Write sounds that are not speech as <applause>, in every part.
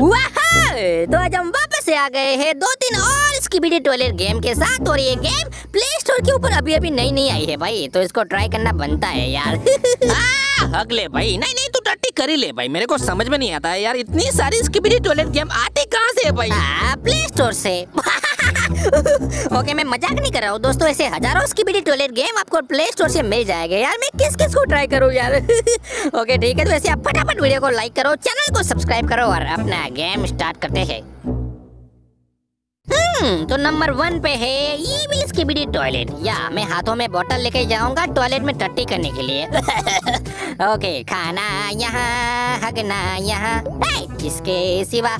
वाह! तो आज हम वापस से आ गए हैं। दो तीन और स्कीबिडी टॉयलेट गेम के साथ और ये गेम प्ले स्टोर के ऊपर अभी अभी नई नई आई है भाई। तो इसको ट्राई करना बनता है यार। <laughs> अगले भाई। नहीं नहीं तू टट्टी कर ही ले भाई। मेरे को समझ में नहीं आता है यार। इतनी सारी स्कीबीडी टॉयलेट गेम आती कहाँ से भाई प्ले स्टोर से। <laughs> ओके, मैं मज़ाक नहीं कर रहा हूँ। दोस्तों, ऐसे हज़ारों स्कीबिडी टॉयलेट गेम आपको प्ले स्टोर से मिल जाएगा। यार, मैं किस किस को ट्राई करूँ यार? <laughs> ओके, ठीक है तो ऐसे आप फटाफट वीडियो को लाइक करो चैनल को सब्सक्राइब करो और अपना गेम स्टार्ट करते हैं। तो नंबर वन पे है ईविल स्किबिडी टॉयलेट। या, मैं हाथों में बोतल लेके जाऊँगा टॉयलेट में टट्टी करने के लिए। <laughs> ओके, खाना यहाँ, हगना यहाँ। इसके सिवा?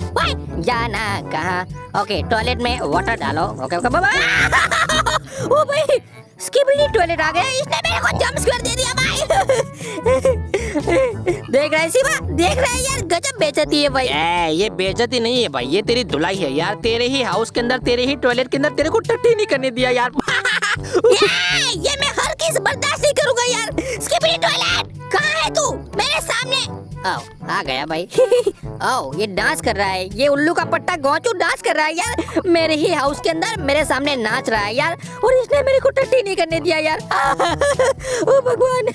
जाना कहाँ? ओके, टॉयलेट में वाटर डालो। ओके ओके, बाबा। <laughs> ओ भाई स्किबिडी टॉयलेट आ गया। इसने मेरे को जंप स्क्वायर दे दिया, भाई। <laughs> देख रहे है शिवा देख रहा है यार गजब बेचती है भाई। ए, ये बेचती नहीं है भाई ये तेरी धुलाई है यार तेरे ही हाउस के अंदर तेरे ही टॉयलेट के अंदर तेरे को टट्टी नहीं करने दिया यार। <laughs> ये ये मैं हर किस बर्दाश्त नहीं करूँगा यार टॉयलेट आओ आ गया भाई। <laughs> आओ ये डांस कर रहा है। ये उल्लू का पट्टा गौचू डांस कर रहा है यार। मेरे ही हाउस के अंदर मेरे सामने नाच रहा है यार। और इसने मेरे को टट्टी नहीं करने दिया यार। <laughs> ओ भगवान।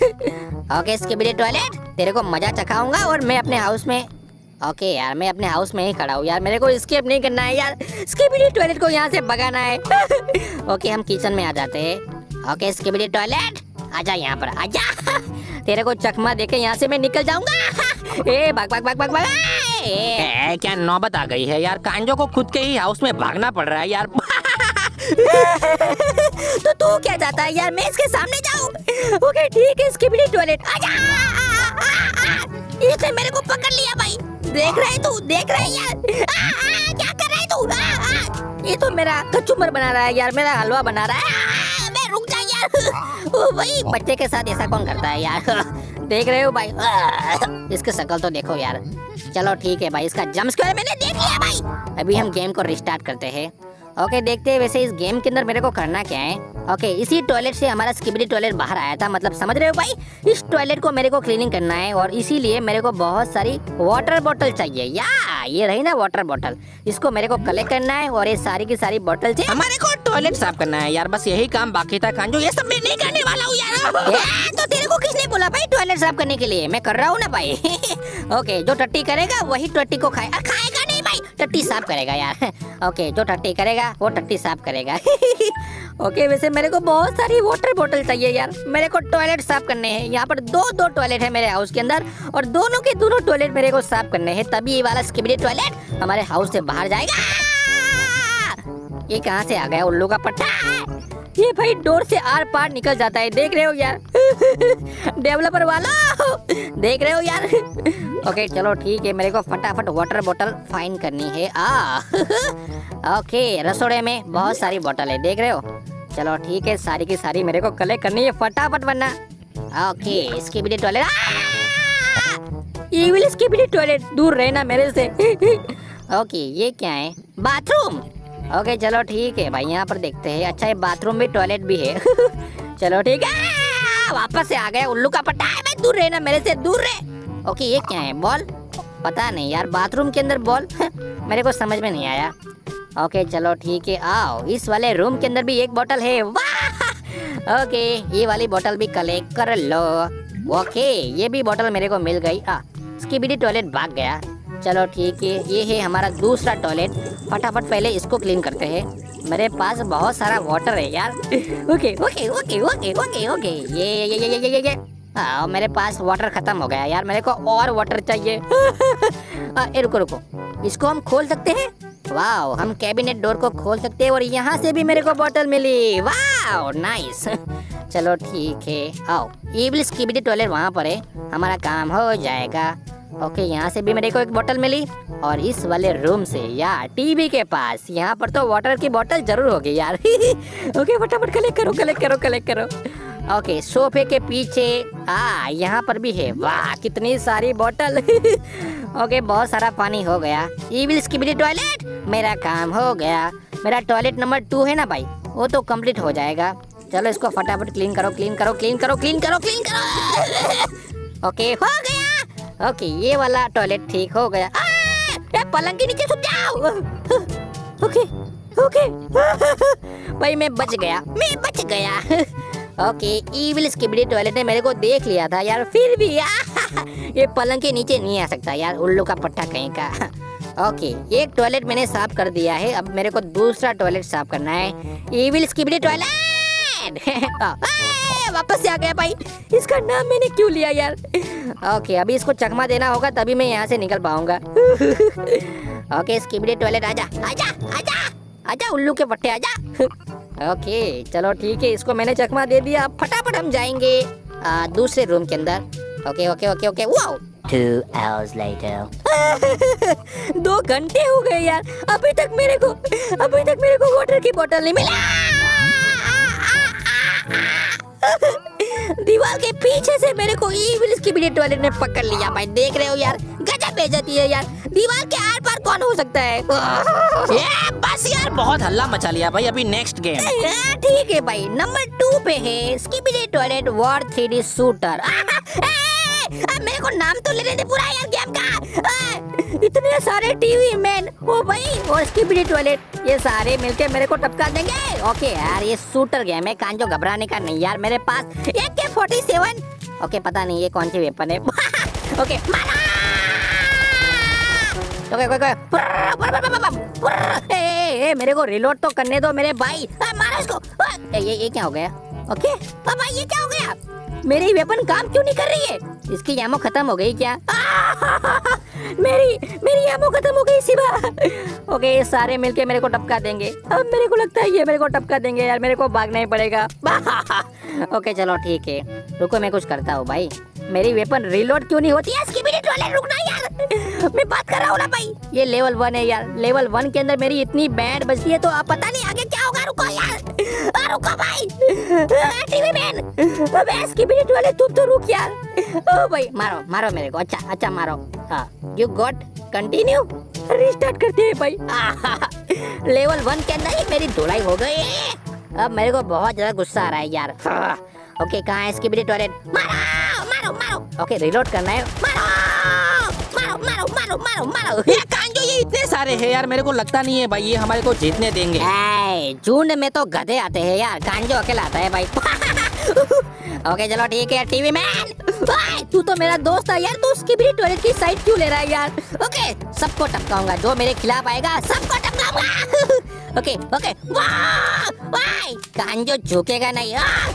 ओके स्किपिडी टॉयलेट तेरे को मज़ा चखाऊँगा और मैं अपने हाउस में ओके okay, यार मैं अपने हाउस में ही खड़ा हूँ यार। मेरे को स्केप नहीं करना है यार। स्किबिडी टॉयलेट को यहाँ से भगाना है। <laughs> ओके okay, हम किचन में आ जाते हैं। ओके स्किबिडी टॉयलेट आजा यहाँ पर आजा। तेरे को चकमा देके यहाँ से मैं निकल जाऊँगा। ए भाग भाग भाग भाग भाग। ए, क्या नौबत आ गई है यार? कांजो को खुद के ही हाउस में भागना पड़ रहा है यार। <laughs> तो तू क्या चाहता है यार? मैं इसके सामने जाऊँ? ओके ठीक है स्किबिडी टॉयलेट आजा! इसने मेरे को पकड़ लिया भाई। देख रहे तू देख रहे यार। आ, आ, क्या कर रहा है तू? आ, ये तो मेरा कचुम्बर बना रहा है यार मेरा हलवा बना रहा है। मैं रुक जा यार। <laughs> भाई बच्चे के साथ ऐसा कौन करता है यार? <laughs> देख रहे हो भाई? इसकी शक्ल तो देखो यार। चलो ठीक है भाई, इसका जंप स्क्वायर मैंने देख लिया भाई। अभी हम गेम को रिस्टार्ट करते हैं। ओके देखते हैं वैसे इस गेम के अंदर मेरे को करना क्या है। ओके इसी टॉयलेट से हमारा स्किबिडी टॉयलेट बाहर आया था मतलब समझ रहे हो भाई? इस टॉयलेट को मेरे को क्लीनिंग करना है और इसीलिए मेरे को बहुत सारी वाटर बोतल चाहिए। या ये रही ना वाटर बॉटल इसको मेरे को कलेक्ट करना है और ये सारी की सारी बोतल से हमारे को टॉयलेट साफ़ करना है यार बस यही काम बाकी था कांजो ये सब मैं नहीं करने वाला हूँ यार। <laughs> तो तेरे को किसने बोला भाई टॉयलेट साफ़ करने के लिए? मैं कर रहा हूँ ना भाई। <laughs> ओके जो टट्टी करेगा वही टट्टी को खाए। खाएगा भाई टट्टी साफ़ करेगा यार। <laughs> ओके जो टट्टी करेगा, वो टट्टी साफ़ करेगा। <laughs> ओके वैसे मेरे को बहुत सारी वाटर बोतल चाहिए यार। मेरे को टॉयलेट साफ़ करने हैं। यहाँ पर दो दो टॉयलेट है मेरे हाउस के अंदर और दोनों के दोनों टॉयलेट मेरे को साफ़ करने हैं। तभी ये वाला स्किबिडी टॉयलेट हमारे हाउस से बाहर जाएगा। ये कहाँ से आ गया? उल्लू का पट्टा। ये भाई डोर से आर पार निकल जाता है। देख रहे हो यार? डेवलपर वाला। देख रहे हो यार। ओके चलो ठीक है, मेरे को फटाफट वाटर बोतल फाइन करनी है। आ। ओके रसोड़े में बहुत सारी बोतल है, देख रहे हो? चलो ठीक है, सारी की सारी मेरे को कलेक्ट करनी है, फटाफट वरना। ओके इसकी भी टॉयलेट इविल इसकी भी टॉयलेट दूर रहना मेरे से। ओके ये क्या है? बाथरूम ओके चलो ठीक है, भाई, यहाँ पर देखते हैं। अच्छा ये बाथरूम भी टॉयलेट भी है। चलो ठीक है। वापस से आ गया उल्लू का पट्टा। है भाई, दूर रहना मेरे से दूर रहे। ओके, ये क्या है, बॉल? पता नहीं यार, बाथरूम के अंदर बॉल? <laughs> मेरे को समझ में नहीं आया। ओके, चलो ठीक है, आओ। इस वाले रूम के अंदर भी एक बोतल है। वाह! <laughs> ओके, ये वाली बोतल भी कलेक्ट कर लो। ओके, ये भी बोतल मेरे को मिल गई। आ इसकी भी टॉयलेट भाग गया। चलो ठीक है, ये है हमारा दूसरा टॉयलेट। फटाफट पहले इसको क्लीन करते हैं। मेरे पास बहुत सारा वाटर है यार। Okay okay okay okay okay okay ये ये ये ये ये ये. ये हाँ मेरे पास वाटर खत्म हो गया यार। मेरे को और वाटर चाहिए। आ, <laughs> ए, रुको रुको. इसको हम खोल सकते हैं? वाह हम कैबिनेट डोर को खोल सकते हैं और यहाँ से भी मेरे को बोतल मिली। वाह नाइस <laughs> चलो ठीक है। आओ इवल स्कीबिडी टॉयलेट वहाँ पर है। हमारा काम हो जाएगा। ओके, यहाँ से भी मेरे को एक बोतल मिली और इस वाले रूम से यार टीवी के पास। यहाँ पर तो वाटर की बोतल ज़रूर होगी यार। <laughs> ओके, फटाफट कलेक्ट करो कलेक्ट करो कलेक्ट करो। ओके, सोफे के पीछे, आ, यहाँ पर भी है। वाह, कितनी सारी बोतल <laughs> ओके, बहुत सारा पानी हो गया। इविल स्किबिडी टॉयलेट मेरा काम हो गया। मेरा टॉयलेट नंबर टू है ना भाई? वो तो कंप्लीट हो जाएगा। चलो, इसको फटाफट क्लीन करो क्लीन करो क्लीन करो क्लीन करो क्लीन करो। <laughs> ओके, हो गया। ओके ये वाला टॉयलेट ठीक हो गया। आ, पलंग के नीचे छुप जाओ। Okay okay. भाई मैं बच गया मैं बच गया। ओके इविल स्किबिडी टॉयलेट ने मेरे को देख लिया था यार फिर भी। ये पलंग के नीचे नहीं आ सकता यार उल्लू का पट्टा कहीं का। ओके एक टॉयलेट मैंने साफ़ कर दिया है अब मेरे को दूसरा टॉयलेट साफ़ करना है। इविल स्किबिडी टॉयलेट वापस से आ गया भाई। इसका नाम मैंने क्यों लिया यार? ओके अभी इसको चकमा देना होगा तभी मैं यहाँ से निकल पाऊँगा। ओके स्किबिडी टॉयलेट आजा आजा आजा आजा उल्लू के पट्टे आजा। ओके चलो ठीक है इसको मैंने चकमा दे दिया फटाफट हम जाएँगे आ, दूसरे रूम के अंदर। Okay okay okay okay wow Two hours later. <laughs> दो घंटे हो गए यार अभी तक मेरे को अभी तक मेरे को वाटर की बोतल नहीं मिला। दीवार के पीछे से मेरे को इविल की भी टॉयलेट ने पकड़ लिया। भाई देख रहे हो यार गजब बेइज्जती है यार। दीवार के आर पार कौन हो सकता है? <laughs> ये बस यार बहुत हल्ला मचा लिया भाई अभी नेक्स्ट गेम ठीक है भाई नंबर टू पे है skibidi toilet war three D shooter मेरे को नाम तो लेने दे पूरा यार गेम का। इतने सारे टीवी मैन ओ भाई और स्किबिडी टॉयलेट ये सारे मिलके मेरे को टपका देंगे। ओके यार ये शूटर गेम है। कान जो घबराने का नहीं यार मेरे पास एक के फोर्टी सेवन ओके पता नहीं ये कौन सी वेपन है। <laughs> ओके मारा! ओके पुर्र, पुर्र। ए, ए, ए, मेरे को रिलोड तो करने दो मेरे भाई। मारो इसको। ये ये क्या हो गया? ओके भाई ये क्या हो गया? मेरी वेपन काम क्यों नहीं कर रही है? इसकी यामो खत्म हो गई क्या? <laughs> मेरी मेरी यामो खत्म हो गई सिवा ओके ये सारे मिलके मेरे को टपका देंगे। अब मेरे को लगता है ये मेरे को टपका देंगे यार, मेरे को भागना ही पड़ेगा। <laughs> ओके, चलो, ठीक है। रुको, मैं कुछ करता हूँ, भाई। मेरी वेपन रिलोड क्यों नहीं होती? है इसकी भी ट्रोले रुकना यार। मैं बात कर रहा हूँ ना भाई। ये लेवल वन है यार। लेवल वन के अंदर मेरी इतनी बैंड बजती है तो आप पता नहीं आगे क्या होगा। रुको यार। रुको भाई। टीवी मैन अबे इसकी भी ट्रोले तुम तो रुक यार। ओ भाई, मारो मारो मेरे को। अच्छा अच्छा मारो। हाँ। यू गॉट कंटिन्यू रिस्टार्ट करते हैं भाई। <laughs> लेवल वन के अंदर ही मेरी धुलाई हो गई। अब मेरे को बहुत ज़्यादा गुस्सा आ रहा है यार। ओके कहाँ है इसकी भी टॉयलेट मारो! मारो मारो ओके रिलोड करना है मारो मारो मारो मारो मारो मारो ये कांजो ये इतने सारे हैं यार मेरे को लगता नहीं है भाई ये हमारे को जीतने देंगे। झुंड में तो गधे आते हैं यार कांजो अकेला आता है भाई। <laughs> ओके चलो ठीक है टीवी मैन तू तो मेरा दोस्त है यार तू उसकी भी टॉयलेट की साइड क्यों ले रहा है यार? ओके सबको टपकाऊँगा जो मेरे खिलाफ आएगा सबको टपकाऊँगा। ओके ओके वाह कांजो झुकेगा नहीं। आ, वाह।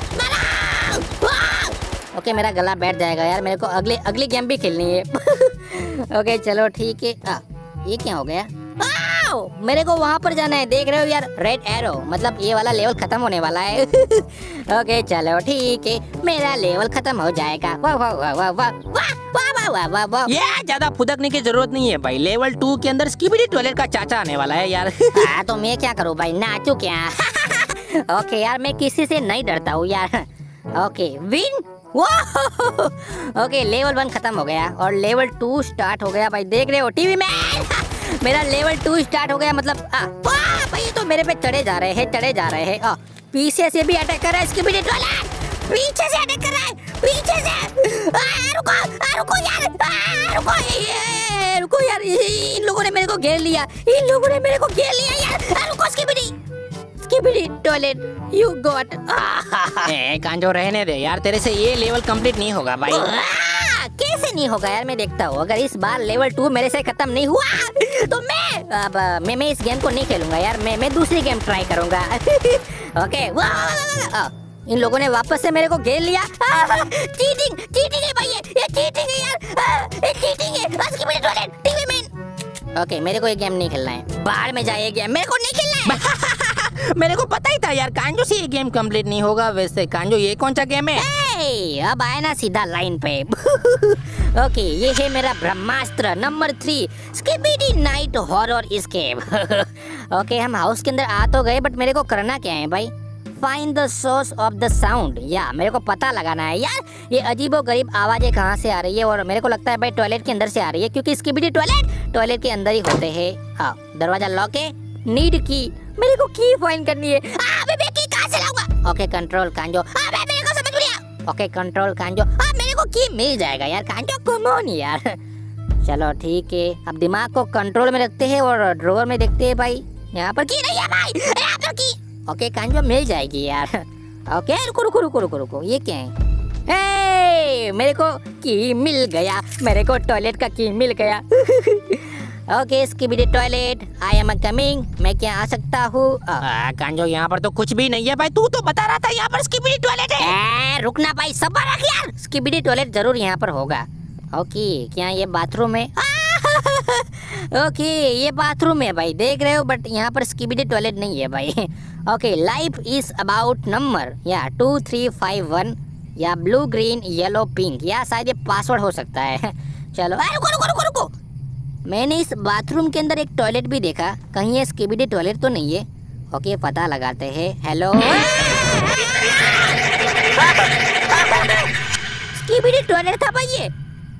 ओके मेरा गला बैठ जाएगा यार मेरे को अगले अगली गेम भी खेलनी है। <laughs> ओके चलो ठीक है। आ, ये क्या हो गया? मेरे को वहाँ पर जाना है देख रहे हो यार रेड एरो मतलब ये वाला लेवल खत्म होने वाला है। <laughs> ओके चलो ठीक है मेरा लेवल खत्म हो जाएगा। वाह वाह वाह वाह वाह वाह वाह वाह वाह वाह वाह ये ज़्यादा फुदकने की ज़रूरत नहीं है भाई। लेवल टू के अंदर स्कीबिडी टॉयलेट का चाचा आने वाला है यार। <laughs> हाँ तो मैं क्या करूँ भाई नाचू क्या? ओके यार मैं किसी से नहीं डरता हूँ यार। Okay win okay level one खत्म हो गया और लेवल टू स्टार्ट हो गया भाई देख रहे हो टीवी में? <laughs> मेरा लेवल टू स्टार्ट हो गया मतलब भाई तो मेरे पे चढ़े जा रहे हैं चढ़े जा रहे हैं। पीछे से भी अटैक कर रहा है इसकी भी पीछे से अटैक कर रहा है पीछे से। आ, रुको रुको यार रुको रुको यार इन लोगों ने मेरे को घेर लिया इन लोगों ने मेरे को घेर लिया यार। रुको इसकी भी skibidi toilet you got a, कांजो रहने दे यार तेरे से ये लेवल कंप्लीट नहीं होगा भाई। कैसे नहीं होगा यार मैं देखता हूँ। अगर इस बार लेवल टू मेरे से खत्म नहीं हुआ तो मैं अब मैं मैं इस गेम को नहीं खेलूँगा यार मैं मैं दूसरी गेम ट्राई करूँगा। <laughs> ओके इन लोगों ने वापस से मेरे को घेर लिया। चीटिंग चीटिंग है भाई ये चीटिंग है यार। ये चीटिंग है। Skibidi toilet TV man okay मेरे को ये गेम नहीं खेलना है। बाहर में जाए गेम मेरे को नहीं खेलना है। <laughs> मेरे को पता ही था यार कांजो से ये गेम कंप्लीट नहीं होगा वैसे। कांजो ये कौन सा गेम है? अब आए ना सीधा लाइन पे। <laughs> ओके ये है मेरा ब्रह्मास्त्र number three skibidi night horror escape okay हम हाउस के अंदर आ तो गए बट मेरे को करना क्या है भाई? Find the source of the sound या मेरे को पता लगाना है यार, ये अजीबो गरीब आवाज़ें कहाँ से आ रही है और मेरे को लगता है भाई टॉयलेट के अंदर से आ रही है, क्योंकि इसकी स्किबिडी टॉयलेट टॉयलेट के अंदर ही होते हैं। हाँ दरवाज़ा लॉक है नीड की मेरे को की फाइंड करनी है। अबे की से ओके कंट्रोल कांजो अबे मेरे को समझ नहीं ओके कंट्रोल कांजो अब मेरे को की मिल जाएगा यार। कांजो कम ऑन यार। चलो, ठीक है। अब दिमाग को कंट्रोल में रखते हैं और ड्रोवर में देखते हैं भाई। यहाँ पर की नहीं है भाई। यहाँ पर की ओके कांजो मिल जाएगी यार। ओके रुको रुको रुको रुको रुको ये क्या है? हे मेरे को की मिल गया। मेरे को टॉयलेट का की मिल गया। Okay skibidi toilet I am coming मैं क्या आ सकता हूँ? कांजो यहाँ पर तो कुछ भी नहीं है भाई। तू तो बता रहा था यहाँ पर स्किबिडी टॉयलेट है। ए, रुकना भाई सब रख यार। स्किबिडी टॉयलेट ज़रूर यहाँ पर होगा। ओके क्या ये बाथरूम है? <laughs> ओके ये बाथरूम है भाई, देख रहे हो बट यहाँ पर स्किबिडी टॉयलेट नहीं है भाई। Okay life is about number या टू थ्री फाइव वन या ब्लू ग्रीन येलो पिंक या शायद ये पासवर्ड हो सकता है। <laughs> चलो रुको रुको रुको रुको। मैंने इस बाथरूम के अंदर एक टॉयलेट भी देखा। कहीं ये स्किबिडी टॉयलेट तो नहीं है। ओके पता लगाते हैं। हेलो स्किबिडी टॉयलेट था भाई ये।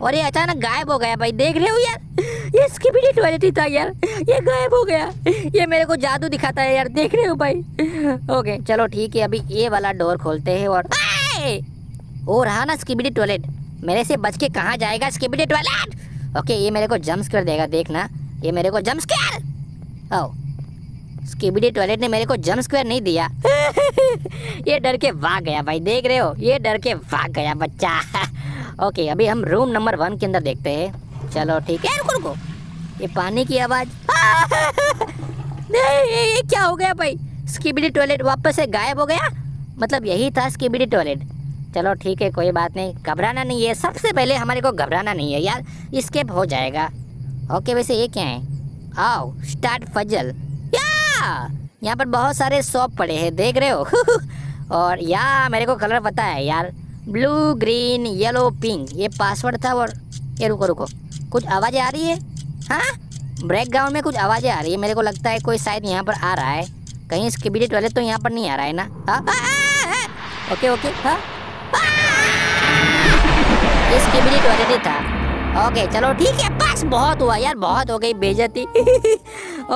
और ये अचानक गायब हो गया भाई, देख रहे हो यार? ये स्किबिडी टॉयलेट ही था यार। ये गायब हो गया। ये मेरे को जादू दिखाता है यार, देख रहे हो भाई। ओके, चलो ठीक है, अभी ये वाला डोर खोलते हैं और ओ, रहा ना स्किबिडी टॉयलेट। मेरे से बच के कहाँ जाएगा स्किबिडी टॉयलेट? ओके, ये मेरे को जम्स कर देगा, देखना। ये मेरे को जम्स कर ओ स्किबिडी टॉयलेट ने मेरे को जम्प स्क्वायर नहीं दिया। ये डर के भाग गया भाई, देख रहे हो? ये डर के भाग गया बच्चा। ओके, अभी हम रूम नंबर वन के अंदर देखते हैं। चलो ठीक है रुको रुको। ये पानी की आवाज़। <laughs> नहीं ये, क्या हो गया भाई? स्किबिडी टॉयलेट वापस से गायब हो गया? मतलब यही था स्किबिडी टॉयलेट। चलो ठीक है कोई बात नहीं घबराना नहीं है। सबसे पहले हमारे को घबराना नहीं है यार स्केप हो जाएगा। ओके वैसे ये क्या है? आओ स्टार्ट फजल या यहाँ पर बहुत सारे शॉप पड़े हैं देख रहे हो? <laughs> और या मेरे को कलर पता है यार। ब्लू ग्रीन येलो पिंक ये पासवर्ड था और ये रुको रुको। कुछ आवाज़ें आ रही है? हाँ? ब्रेक ग्राउंड में कुछ आवाज़ें आ रही है। मेरे को लगता है कोई शायद यहाँ पर आ रहा है। कहीं इसके बीच टॉयलेट तो यहाँ पर नहीं आ रहा है ना? हाँ? हाँ, हाँ, हाँ, ओके ओके हाँ? इसके बीच टॉयलेट ही था। ओके चलो ठीक है, बस बहुत हुआ यार, बहुत हो गई बेजती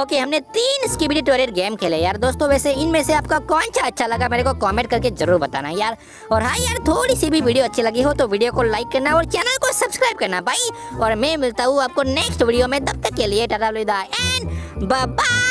ओके <laughs> हमने तीन स्किबिडी टॉयलेट गेम खेले यार। दोस्तों, वैसे इनमें से आपका कौन सा अच्छा लगा, मेरे को कमेंट करके ज़रूर बताना यार। और हाँ यार, थोड़ी सी भी वीडियो अच्छी लगी हो तो वीडियो को लाइक करना और चैनल को सब्सक्राइब करना भाई। और मैं मिलता हूँ आपको नेक्स्ट वीडियो में, तब तक के लिए टाटा एंड बाय